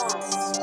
Podcast.